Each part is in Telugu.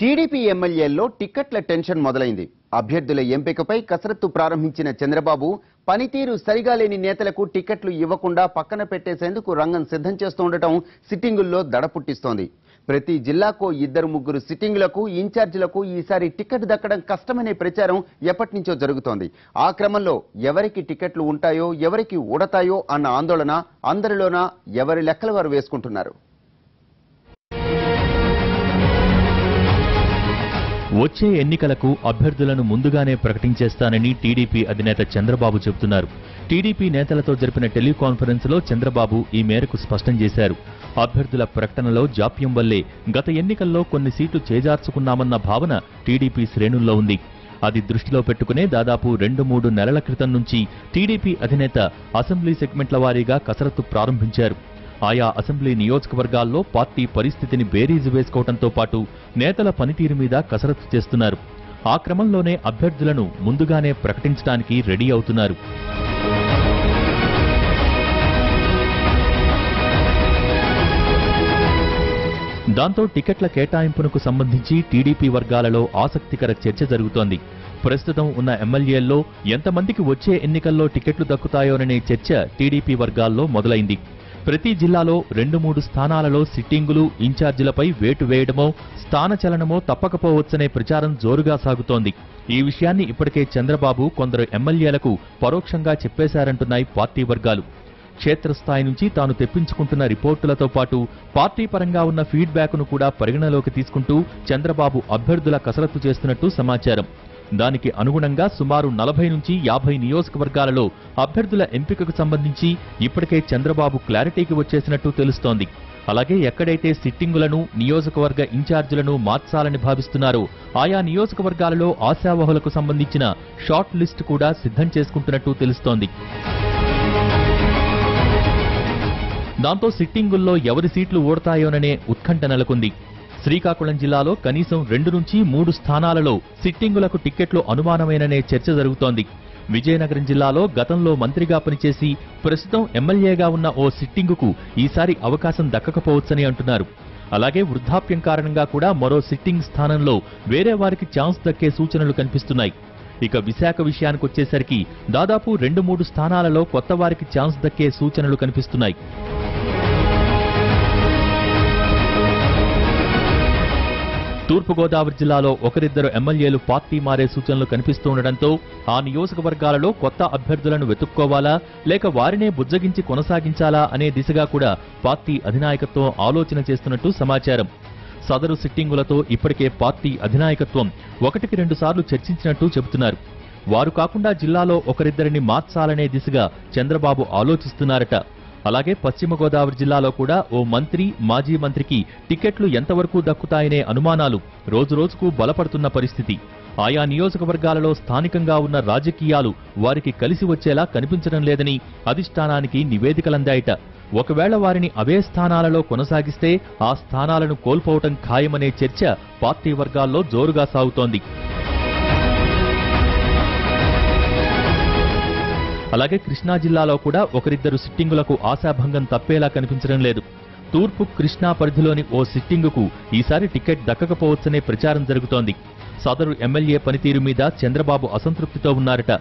టీడీపీ ఎమ్మెల్యేల్లో టిక్కెట్ల టెన్షన్ మొదలైంది. అభ్యర్థుల ఎంపికపై కసరత్తు ప్రారంభించిన చంద్రబాబు పనితీరు సరిగా లేని నేతలకు టిక్కెట్లు ఇవ్వకుండా పక్కన పెట్టేసేందుకు రంగం సిద్ధం చేస్తుండటం సిట్టింగుల్లో దడ పుట్టిస్తోంది ప్రతి జిల్లాకో ఇద్దరు ముగ్గురు సిట్టింగులకు ఇన్ఛార్జీలకు ఈసారి టికెట్ దక్కడం కష్టమనే ప్రచారం ఎప్పటి నుంచో జరుగుతోంది. ఆ క్రమంలో ఎవరికి టికెట్లు ఉంటాయో ఎవరికి ఉడతాయో అన్న ఆందోళన అందరిలోనా ఎవరి లెక్కల వారు వేసుకుంటున్నారు? వచ్చే ఎన్నికలకు అభ్యర్థులను ముందుగానే ప్రకటించేస్తానని టీడీపీ అధినేత చంద్రబాబు చెబుతున్నారు. టీడీపీ నేతలతో జరిపిన టెలికాన్ఫరెన్స్లో చంద్రబాబు ఈ మేరకు స్పష్టం చేశారు. అభ్యర్థుల ప్రకటనలో జాప్యం వల్లే గత ఎన్నికల్లో కొన్ని సీట్లు చేజార్చుకున్నామన్న భావన టీడీపీ శ్రేణుల్లో ఉంది. అది దృష్టిలో పెట్టుకునే దాదాపు రెండు మూడు నెలల క్రితం నుంచి టీడీపీ అధినేత అసెంబ్లీ సెగ్మెంట్ల వారీగా కసరత్తు ప్రారంభించారు. ఆయా అసెంబ్లీ నియోజకవర్గాల్లో పార్టీ పరిస్థితిని బేరీజు వేసుకోవడంతో పాటు నేతల పనితీరు మీద కసరత్తు చేస్తున్నారు. ఆ క్రమంలోనే అభ్యర్థులను ముందుగానే ప్రకటించడానికి రెడీ అవుతున్నారు. దాంతో టికెట్ల కేటాయింపునకు సంబంధించి టీడీపీ వర్గాలలో ఆసక్తికర చర్చ జరుగుతోంది. ప్రస్తుతం ఉన్న ఎమ్మెల్యేల్లో ఎంతమందికి వచ్చే ఎన్నికల్లో టికెట్లు దక్కుతాయోననే చర్చ టీడీపీ వర్గాల్లో మొదలైంది. ప్రతి జిల్లాలో రెండు మూడు స్థానాలలో సిట్టింగులు ఇన్ఛార్జీలపై వేటు వేయడమో స్థానచలనమో తప్పకపోవచ్చనే ప్రచారం జోరుగా సాగుతోంది. ఈ విషయాన్ని ఇప్పటికే చంద్రబాబు కొందరు ఎమ్మెల్యేలకు పరోక్షంగా చెప్పేశారంటున్నాయి పార్టీ వర్గాలు. క్షేత్రస్థాయి నుంచి తాను తెప్పించుకుంటున్న రిపోర్టులతో పాటు పార్టీ పరంగా ఉన్న ఫీడ్బ్యాక్ను కూడా పరిగణలోకి తీసుకుంటూ చంద్రబాబు అభ్యర్థుల కసరత్తు చేస్తున్నట్టు సమాచారం. దానికి అనుగుణంగా సుమారు నలభై నుంచి యాభై నియోజకవర్గాలలో అభ్యర్థుల ఎంపికకు సంబంధించి ఇప్పటికే చంద్రబాబు క్లారిటీకి వచ్చేసినట్టు తెలుస్తోంది. అలాగే ఎక్కడైతే సిట్టింగులను నియోజకవర్గ ఇన్ఛార్జీలను మార్చాలని భావిస్తున్నారో ఆయా నియోజకవర్గాలలో ఆశావహులకు సంబంధించిన షార్ట్ లిస్ట్ కూడా సిద్ధం చేసుకుంటున్నట్టు తెలుస్తోంది. దాంతో సిట్టింగుల్లో ఎవరి సీట్లు ఓడతాయోననే ఉత్కంఠ నెలకొంది. శ్రీకాకుళం జిల్లాలో కనీసం రెండు నుంచి మూడు స్థానాలలో సిట్టింగులకు టిక్కెట్లు అనుమానమేననే చర్చ జరుగుతోంది. విజయనగరం జిల్లాలో గతంలో మంత్రిగా పనిచేసి ప్రస్తుతం ఎమ్మెల్యేగా ఉన్న ఓ సిట్టింగుకు ఈసారి అవకాశం దక్కకపోవచ్చని అంటున్నారు. అలాగే వృద్ధాప్యం కారణంగా కూడా మరో సిట్టింగ్ స్థానంలో వేరే వారికి ఛాన్స్ దక్కే సూచనలు కనిపిస్తున్నాయి. ఇక విశాఖ విషయానికొచ్చేసరికి దాదాపు రెండు మూడు స్థానాలలో కొత్త వారికి ఛాన్స్ దక్కే సూచనలు కనిపిస్తున్నాయి. తూర్పుగోదావరి జిల్లాలో ఒకరిద్దరు ఎమ్మెల్యేలు పార్టీ మారే సూచనలు కనిపిస్తూ ఉండడంతో ఆ నియోజకవర్గాలలో కొత్త అభ్యర్థులను వెతుక్కోవాలా లేక వారినే బుజ్జగించి కొనసాగించాలా అనే దిశగా కూడా పార్టీ అధినాయకత్వం ఆలోచన చేస్తున్నట్టు సమాచారం. సదరు సిట్టింగులతో ఇప్పటికే పార్టీ అధినాయకత్వం ఒకటికి రెండుసార్లు చర్చించినట్టు చెబుతున్నారు. వారు కాకుండా జిల్లాలో ఒకరిద్దరిని మార్చాలనే దిశగా చంద్రబాబు ఆలోచిస్తున్నారట. అలాగే పశ్చిమ గోదావరి జిల్లాలో కూడా ఓ మంత్రి మాజీ మంత్రికి టికెట్లు ఎంతవరకు దక్కుతాయనే అనుమానాలు రోజురోజుకు బలపడుతున్న పరిస్థితి. ఆయా నియోజకవర్గాలలో స్థానికంగా ఉన్న రాజకీయాలు వారికి కలిసి వచ్చేలా కనిపించడం లేదని అధిష్టానానికి నివేదికలందాయట. ఒకవేళ వారిని అవే స్థానాలలో కొనసాగిస్తే ఆ స్థానాలను కోల్పోవటం ఖాయమనే చర్చ పార్టీ వర్గాల్లో జోరుగా సాగుతోంది. అలాగే కృష్ణా జిల్లాలో కూడా ఒకరిద్దరు సిట్టింగులకు ఆశాభంగం తప్పేలా కనిపించడం లేదు. తూర్పు కృష్ణా పరిధిలోని ఓ సిట్టింగుకు ఈసారి టికెట్ దక్కకపోవచ్చనే ప్రచారం జరుగుతోంది. సదరు ఎమ్మెల్యే పనితీరు మీద చంద్రబాబు అసంతృప్తితో ఉన్నారట.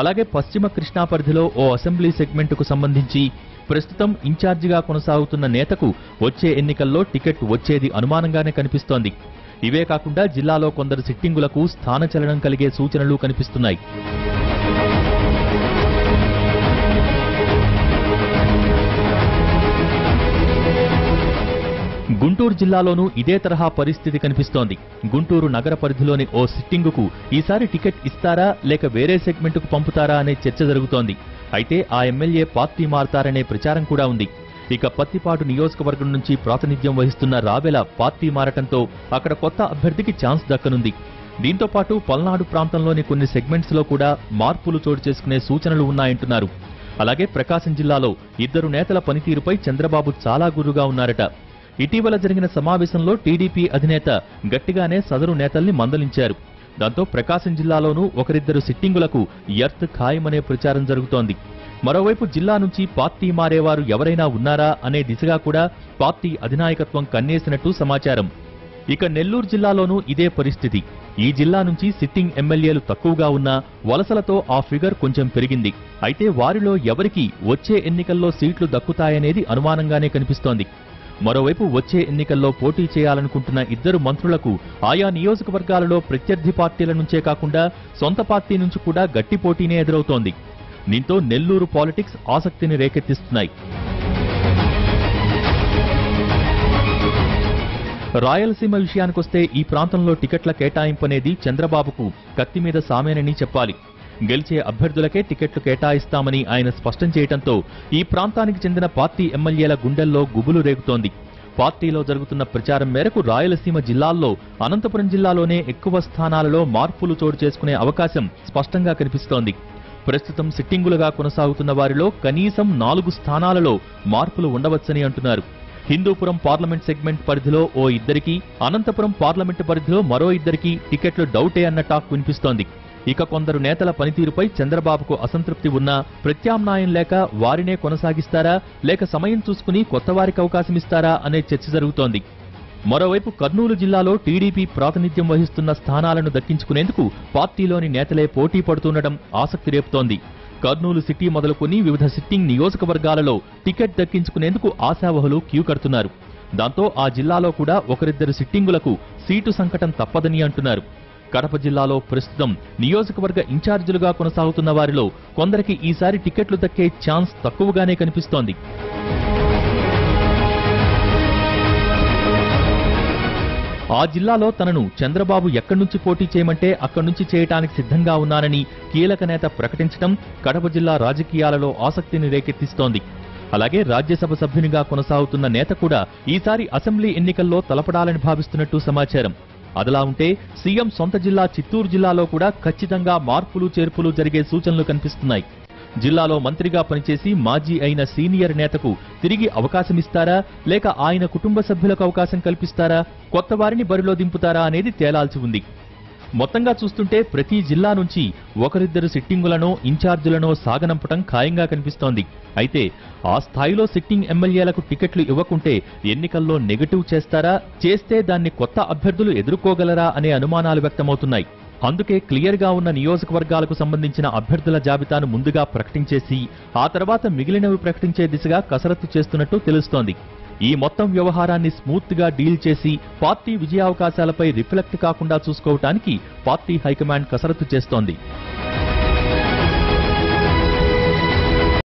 అలాగే పశ్చిమ కృష్ణా పరిధిలో ఓ అసెంబ్లీ సెగ్మెంటుకు సంబంధించి ప్రస్తుతం ఇన్ఛార్జిగా కొనసాగుతున్న నేతకు వచ్చే ఎన్నికల్లో టికెట్ వచ్చేది అనుమానంగానే కనిపిస్తోంది. ఇవే కాకుండా జిల్లాలో కొందరు సిట్టింగులకు స్థానచలనం కలిగే సూచనలు కనిపిస్తున్నాయి. గుంటూరు జిల్లాలోనూ ఇదే తరహా పరిస్థితి కనిపిస్తోంది. గుంటూరు నగర పరిధిలోని ఓ సిట్టింగుకు ఈసారి టికెట్ ఇస్తారా లేక వేరే సెగ్మెంటుకు పంపుతారా అనే చర్చ జరుగుతోంది. అయితే ఆ ఎమ్మెల్యే పార్టీ మారతారనే ప్రచారం కూడా ఉంది. ఇక పత్తిపాటు నియోజకవర్గం నుంచి ప్రాతినిధ్యం వహిస్తున్న రావెల పార్టీ మారటంతో అక్కడ కొత్త అభ్యర్థికి ఛాన్స్ దక్కనుంది. దీంతో పాటు పల్నాడు ప్రాంతంలోని కొన్ని సెగ్మెంట్స్లో కూడా మార్పులు చోటు చేసుకునే సూచనలు ఉన్నాయంటున్నారు. అలాగే ప్రకాశం జిల్లాలో ఇద్దరు నేతల పనితీరుపై చంద్రబాబు చాలా గురుగా ఉన్నారట. ఇటీవల జరిగిన సమావేశంలో టీడీపీ అధినేత గట్టిగానే సదరు నేతల్ని మందలించారు. దాంతో ప్రకాశం జిల్లాలోనూ ఒకరిద్దరు సిట్టింగులకు ఎర్త్ ఖాయమనే ప్రచారం జరుగుతోంది. మరోవైపు జిల్లా నుంచి పార్టీ మారేవారు ఎవరైనా ఉన్నారా అనే దిశగా కూడా పార్టీ అధినాయకత్వం కన్నేసినట్టు సమాచారం. ఇక నెల్లూరు జిల్లాలోనూ ఇదే పరిస్థితి. ఈ జిల్లా నుంచి సిట్టింగ్ ఎమ్మెల్యేలు తక్కువగా ఉన్నా వలసలతో ఆ ఫిగర్ కొంచెం పెరిగింది. అయితే వారిలో ఎవరికి వచ్చే ఎన్నికల్లో సీట్లు దక్కుతాయనేది అనుమానంగానే కనిపిస్తోంది. మరోవైపు వచ్చే ఎన్నికల్లో పోటీ చేయాలనుకుంటున్న ఇద్దరు మంత్రులకు ఆయా నియోజకవర్గాలలో ప్రత్యర్థి పార్టీల నుంచే కాకుండా సొంత పార్టీ నుంచి కూడా గట్టి పోటీనే ఎదురవుతోంది. దీంతో నెల్లూరు పాలిటిక్స్ ఆసక్తిని రేకెత్తిస్తున్నాయి. రాయలసీమ విషయానికొస్తే ఈ ప్రాంతంలో టికెట్ల కేటాయింపు అనేది చంద్రబాబుకు కత్తి మీద సామేనని చెప్పాలి. గెలిచే అభ్యర్థులకే టికెట్లు కేటాయిస్తామని ఆయన స్పష్టం చేయడంతో ఈ ప్రాంతానికి చెందిన పార్టీ ఎమ్మెల్యేల గుండెల్లో గుబులు రేగుతోంది. పార్టీలో జరుగుతున్న ప్రచారం మేరకు రాయలసీమ జిల్లాల్లో అనంతపురం జిల్లాలోనే ఎక్కువ స్థానాలలో మార్పులు చోటు చేసుకునే అవకాశం స్పష్టంగా కనిపిస్తోంది. ప్రస్తుతం సిట్టింగులుగా కొనసాగుతున్న వారిలో కనీసం నాలుగు స్థానాలలో మార్పులు ఉండవచ్చని అంటున్నారు. హిందూపురం పార్లమెంట్ సెగ్మెంట్ పరిధిలో ఓ ఇద్దరికి అనంతపురం పార్లమెంటు పరిధిలో మరో ఇద్దరికి టికెట్లు డౌటే అన్న టాక్ వినిపిస్తోంది. ఇక కొందరు నేతల పనితీరుపై చంద్రబాబుకు అసంతృప్తి ఉన్నా ప్రత్యామ్నాయం లేక వారినే కొనసాగిస్తారా? లేక సమయం చూసుకుని కొత్త వారికి అవకాశం ఇస్తారా అనే చర్చ జరుగుతోంది. మరోవైపు కర్నూలు జిల్లాలో టీడీపీ ప్రాతినిధ్యం వహిస్తున్న స్థానాలను దక్కించుకునేందుకు పార్టీలోని నేతలే పోటీ పడుతుండటం ఆసక్తి రేపుతోంది. కర్నూలు సిటీ మొదలుకొని వివిధ సిట్టింగ్ నియోజకవర్గాలలో టికెట్ దక్కించుకునేందుకు ఆశావహులు క్యూ కడుతున్నారు. దాంతో ఆ జిల్లాలో కూడా ఒకరిద్దరు సిట్టింగులకు సీటు సంకటం తప్పదని అంటున్నారు. కడప జిల్లాలో ప్రస్తుతం నియోజకవర్గ ఇన్ఛార్జీలుగా కొనసాగుతున్న వారిలో కొందరికి ఈసారి టికెట్లు దక్కే ఛాన్స్ తక్కువగానే కనిపిస్తోంది. ఆ జిల్లాలో తనను చంద్రబాబు ఎక్కడి నుంచి పోటీ చేయమంటే అక్కడి నుంచి చేయటానికి సిద్ధంగా ఉన్నానని కీలక నేత ప్రకటించడం కడప జిల్లా రాజకీయాలలో ఆసక్తిని రేకెత్తిస్తోంది. అలాగే రాజ్యసభ సభ్యునిగా కొనసాగుతున్న నేత కూడా ఈసారి అసెంబ్లీ ఎన్నికల్లో తలపడాలని భావిస్తున్నట్టు సమాచారం. అదలా ఉంటే సీఎం సొంత జిల్లా చిత్తూరు జిల్లాలో కూడా ఖచ్చితంగా మార్పులు చేర్పులు జరిగే సూచనలు కనిపిస్తున్నాయి. జిల్లాలో మంత్రిగా పనిచేసి మాజీ అయిన సీనియర్ నేతకు తిరిగి అవకాశమిస్తారా? లేక ఆయన కుటుంబ సభ్యులకు అవకాశం కల్పిస్తారా? కొత్త వారిని బరిలో దింపుతారా అనేది తేలాల్సి ఉంది. మొత్తంగా చూస్తుంటే ప్రతి జిల్లా నుంచి ఒకరిద్దరు సిట్టింగులనో ఇన్ఛార్జీలనో సాగనంపటం ఖాయంగా కనిపిస్తోంది. అయితే ఆ స్థాయిలో సిట్టింగ్ ఎమ్మెల్యేలకు టికెట్లు ఇవ్వకుంటే ఎన్నికల్లో నెగటివ్ చేస్తారా? చేస్తే దాన్ని కొత్త అభ్యర్థులు ఎదుర్కోగలరా అనే అనుమానాలు వ్యక్తమవుతున్నాయి. అందుకే క్లియర్గా ఉన్న నియోజకవర్గాలకు సంబంధించిన అభ్యర్థుల జాబితాను ముందుగా ప్రకటించేసి ఆ తర్వాత మిగిలినవి ప్రకటించే దిశగా కసరత్తు చేస్తున్నట్టు తెలుస్తోంది. ఈ మొత్తం వ్యవహారాన్ని స్మూత్గా డీల్ చేసి పార్టీ విజయావకాశాలపై రిఫ్లెక్ట్ కాకుండా చూసుకోవటానికి పార్టీ హైకమాండ్ కసరత్తు చేస్తోంది.